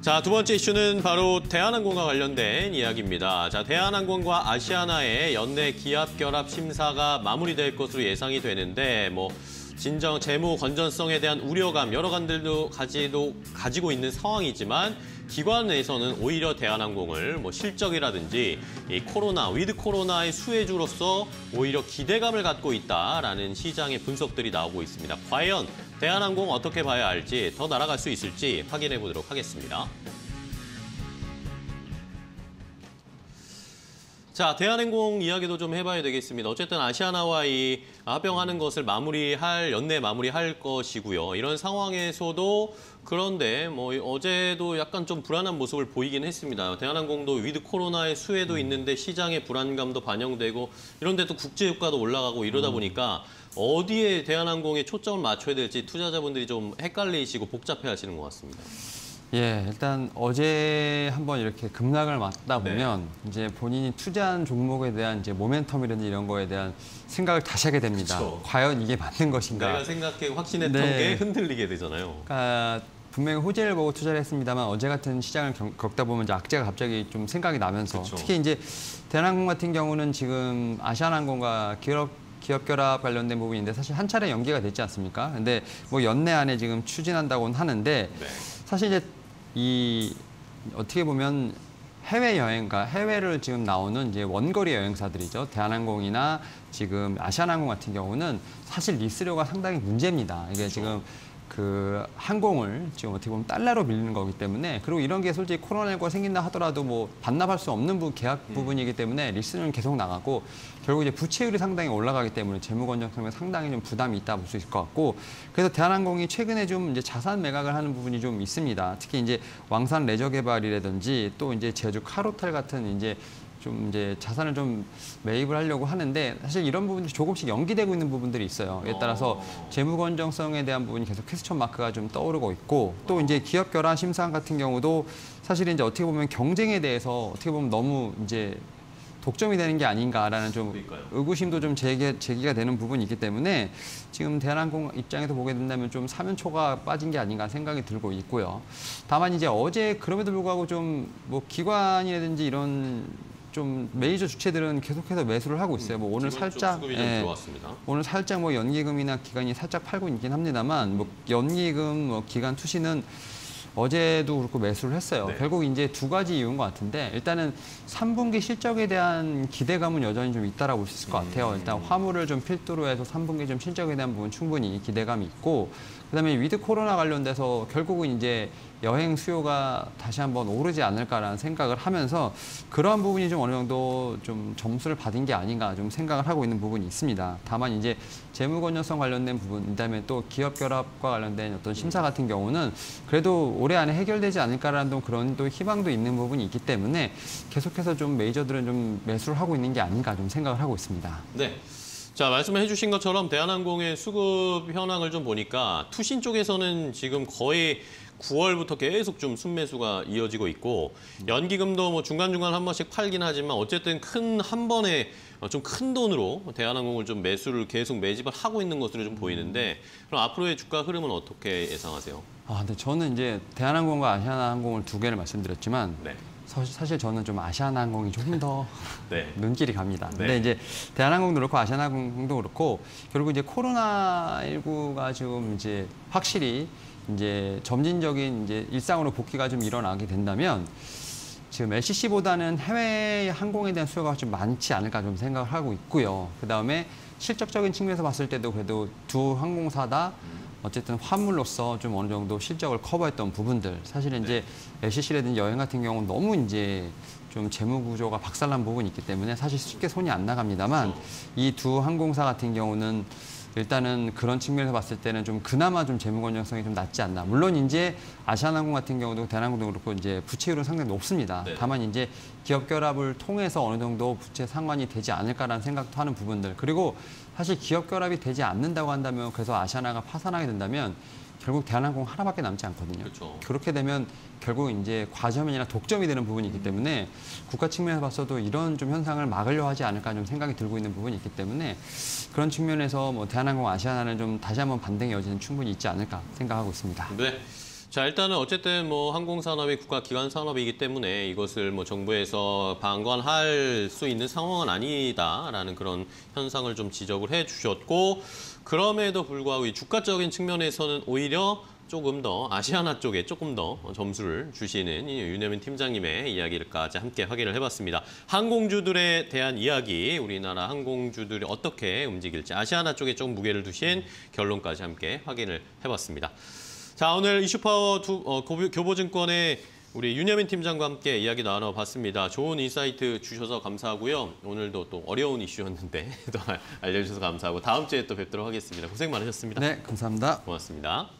자, 두 번째 이슈는 바로 대한항공과 관련된 이야기입니다. 자, 대한항공과 아시아나의 연내 기업 결합 심사가 마무리될 것으로 예상이 되는데 뭐 진정 재무 건전성에 대한 우려감 여러 가지도 가지고 있는 상황이지만 기관 내에서는 오히려 대한항공을 뭐 실적이라든지 이 코로나 위드 코로나의 수혜주로서 오히려 기대감을 갖고 있다라는 시장의 분석들이 나오고 있습니다. 과연 대한항공 어떻게 봐야 할지 더 날아갈 수 있을지 확인해 보도록 하겠습니다. 자, 대한항공 이야기도 좀 해봐야 되겠습니다. 어쨌든 아시아나와 이 합병하는 것을 마무리할, 연내 마무리할 것이고요. 이런 상황에서도 그런데 뭐 어제도 약간 좀 불안한 모습을 보이긴 했습니다. 대한항공도 위드 코로나의 수혜도 있는데 시장의 불안감도 반영되고 이런데 또 국제유가도 올라가고 이러다 보니까 어디에 대한항공에 초점을 맞춰야 될지 투자자분들이 좀 헷갈리시고 복잡해 하시는 것 같습니다. 예, 일단 어제 한번 이렇게 급락을 맞다 네. 보면 이제 본인이 투자한 종목에 대한 이제 모멘텀이라든지 이런 거에 대한 생각을 다시 하게 됩니다. 그쵸. 과연 이게 맞는 것인가? 내가 생각해 확신했던 네. 게 흔들리게 되잖아요. 그러니까 분명히 호재를 보고 투자를 했습니다만 어제 같은 시장을 겪- 겪다 보면 이제 악재가 갑자기 좀 생각이 나면서 그쵸. 특히 이제 대한항공 같은 경우는 지금 아시아나항공과 기업 기업 결합 관련된 부분인데 사실 한 차례 연기가 됐지 않습니까? 근데 뭐 연내 안에 지금 추진한다고는 하는데 네. 사실 이제 이 어떻게 보면 해외 여행가 해외를 지금 나오는 이제 원거리 여행사들이죠. 대한항공이나 지금 아시아나항공 같은 경우는 사실 리스료가 상당히 문제입니다. 이게 지금 그 항공을 지금 어떻게 보면 달러로 빌리는 거기 때문에 그리고 이런 게 솔직히 코로나19가 생긴다 하더라도 뭐 반납할 수 없는 부, 계약 부분이기 때문에 리스는 계속 나가고 결국 이제 부채율이 상당히 올라가기 때문에 재무 건전성에 상당히 좀 부담이 있다 볼 수 있을 것 같고 그래서 대한항공이 최근에 좀 이제 자산 매각을 하는 부분이 좀 있습니다. 특히 이제 왕산 레저 개발이라든지 또 이제 제주 카로텔 같은 이제 좀 이제 자산을 좀 매입을 하려고 하는데 사실 이런 부분들이 조금씩 연기되고 있는 부분들이 있어요. 이에 따라서 어. 재무 건정성에 대한 부분이 계속 퀘스천 마크가 좀 떠오르고 있고 또 이제 기업 결합 심사안 같은 경우도 사실 이제 어떻게 보면 경쟁에 대해서 어떻게 보면 너무 이제 독점이 되는 게 아닌가라는 좀. 의구심도 좀 제기, 제기가 되는 부분이 있기 때문에 지금 대한항공 입장에서 보게 된다면 좀 사면초가 빠진 게 아닌가 생각이 들고 있고요. 다만 이제 어제 그럼에도 불구하고 좀 뭐 기관이라든지 이런 좀 메이저 주체들은 계속해서 매수를 하고 있어요. 뭐 오늘 살짝 예. 오늘 살짝 뭐 연기금이나 기간이 살짝 팔고 있긴 합니다만 뭐 연기금 뭐 기간 투시는 어제도 그렇고 매수를 했어요. 네. 결국 이제 두 가지 이유인 것 같은데 일단은 3분기 실적에 대한 기대감은 여전히 좀 있다라고 볼 수 있을 것 같아요. 일단 화물을 좀 필두로 해서 3분기 좀 실적에 대한 부분 충분히 기대감이 있고 그다음에 위드 코로나 관련돼서 결국은 이제 여행 수요가 다시 한번 오르지 않을까라는 생각을 하면서 그러한 부분이 좀 어느 정도 좀 점수를 받은 게 아닌가 좀 생각을 하고 있는 부분이 있습니다. 다만 이제 재무 건전성 관련된 부분, 그다음에 또 기업 결합과 관련된 어떤 심사 같은 경우는 그래도 올해 안에 해결되지 않을까라는 또 그런 또 희망도 있는 부분이 있기 때문에 계속해서 좀 메이저들은 좀 매수를 하고 있는 게 아닌가 좀 생각을 하고 있습니다. 네. 자, 말씀해 주신 것처럼 대한항공의 수급 현황을 좀 보니까 투신 쪽에서는 지금 거의 9월부터 계속 좀 순매수가 이어지고 있고 연기금도 뭐 중간중간 한 번씩 팔긴 하지만 어쨌든 큰 한 번에 좀 큰 돈으로 대한항공을 좀 매수를 계속 매집을 하고 있는 것으로 좀 보이는데 그럼 앞으로의 주가 흐름은 어떻게 예상하세요? 아, 근데 저는 이제 대한항공과 아시아나항공을 두 개를 말씀드렸지만 네. 사- 사실 저는 좀 아시아나항공이 조금 더 네. 눈길이 갑니다. 네. 근데 이제 대한항공도 그렇고 아시아나항공도 그렇고 결국 이제 코로나19가 지금 이제 확실히 이제 점진적인 이제 일상으로 복귀가 좀 일어나게 된다면 지금 LCC보다는 해외 항공에 대한 수요가 좀 많지 않을까 좀 생각을 하고 있고요. 그 다음에 실적적인 측면에서 봤을 때도 그래도 두 항공사 다 어쨌든 화물로서 좀 어느 정도 실적을 커버했던 부분들 사실은 이제 LCC라든지 여행 같은 경우는 너무 이제 좀 재무 구조가 박살난 부분이 있기 때문에 사실 쉽게 손이 안 나갑니다만 이 두 항공사 같은 경우는 일단은 그런 측면에서 봤을 때는 좀 그나마 좀 재무 건전성이 좀 낮지 않나. 물론 이제 아시아나항공 같은 경우도 대한항공도 그렇고 이제 부채율은 상당히 높습니다. 네. 다만 이제 기업 결합을 통해서 어느 정도 부채 상환이 되지 않을까라는 생각도 하는 부분들. 그리고 사실 기업 결합이 되지 않는다고 한다면 그래서 아시아나가 파산하게 된다면 결국 대한항공 하나밖에 남지 않거든요. 그렇죠. 그렇게 되면 결국 이제 과점이나 독점이 되는 부분이 있기 때문에 국가 측면에서 봤어도 이런 좀 현상을 막으려 하지 않을까 좀 생각이 들고 있는 부분이 있기 때문에 그런 측면에서 뭐 대한항공 아시아나는 좀 다시 한번 반등의 여지는 충분히 있지 않을까 생각하고 있습니다. 네. 자 일단은 어쨌든 뭐 항공 산업이 국가 기관 산업이기 때문에 이것을 뭐 정부에서 방관할 수 있는 상황은 아니다라는 그런 현상을 좀 지적을 해주셨고 그럼에도 불구하고 이 주가적인 측면에서는 오히려 조금 더 아시아나 쪽에 조금 더 점수를 주시는 이 윤여민 팀장님의 이야기를까지 함께 확인을 해봤습니다. 항공주들에 대한 이야기, 우리나라 항공주들이 어떻게 움직일지 아시아나 쪽에 좀 무게를 두신 결론까지 함께 확인을 해봤습니다. 자 오늘 이슈파워 두, 어, 교보- 교보증권의 우리 윤여민 팀장과 함께 이야기 나눠봤습니다. 좋은 insight 주셔서 감사하고요. 오늘도 또 어려운 이슈였는데 또 알려주셔서 감사하고 다음 주에 또 뵙도록 하겠습니다. 고생 많으셨습니다. 네, 감사합니다. 고맙습니다.